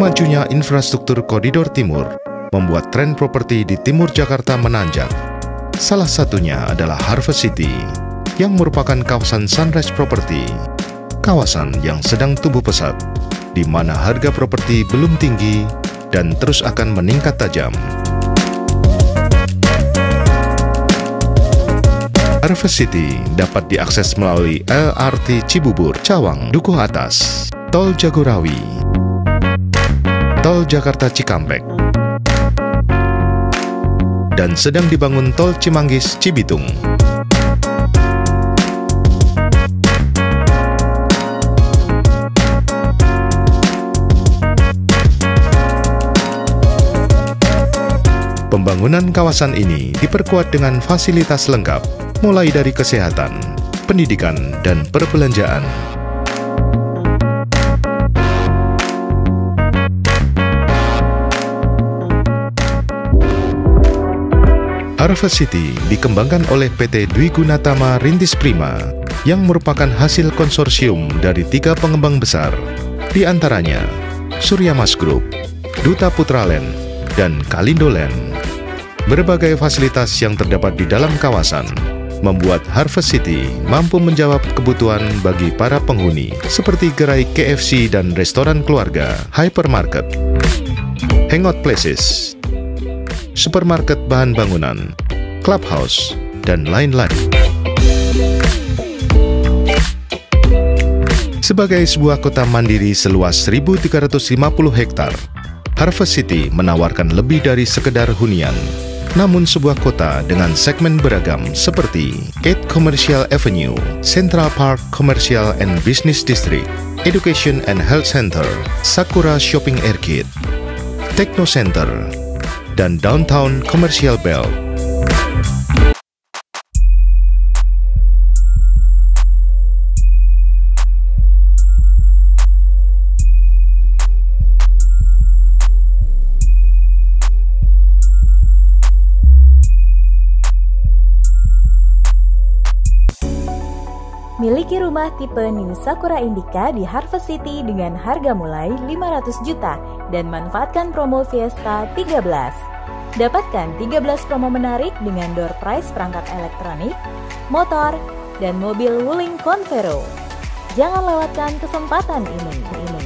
Majunya infrastruktur koridor timur membuat tren properti di timur Jakarta menanjak. Salah satunya adalah Harvest City, yang merupakan kawasan Sunrise Property, kawasan yang sedang tumbuh pesat, di mana harga properti belum tinggi dan terus akan meningkat tajam. Harvest City dapat diakses melalui LRT Cibubur, Cawang, Dukuh Atas, Tol Jagorawi, Tol Jakarta Cikampek, dan sedang dibangun Tol Cimanggis Cibitung. Pembangunan kawasan ini diperkuat dengan fasilitas lengkap, mulai dari kesehatan, pendidikan, dan perbelanjaan. Harvest City dikembangkan oleh PT Dwi Gunatama Rintis Prima yang merupakan hasil konsorsium dari tiga pengembang besar, di antaranya Surya Mas Group, Duta Putraland, dan Kalindo Land. Berbagai fasilitas yang terdapat di dalam kawasan membuat Harvest City mampu menjawab kebutuhan bagi para penghuni seperti gerai KFC dan restoran keluarga, hypermarket, hangout places, supermarket bahan bangunan, clubhouse, dan lain-lain. Sebagai sebuah kota mandiri seluas 1.350 hektar, Harvest City menawarkan lebih dari sekedar hunian, namun sebuah kota dengan segmen beragam seperti 8 Commercial Avenue, Central Park Commercial and Business District, Education and Health Center, Sakura Shopping Arcade, Techno Center, dan Downtown Commercial Belt. Miliki rumah tipe New Sakura Indica di Harvest City dengan harga mulai 500 juta dan manfaatkan promo Fiesta 13. Dapatkan 13 promo menarik dengan door prize perangkat elektronik, motor, dan mobil Wuling Convero. Jangan lewatkan kesempatan ini. ini.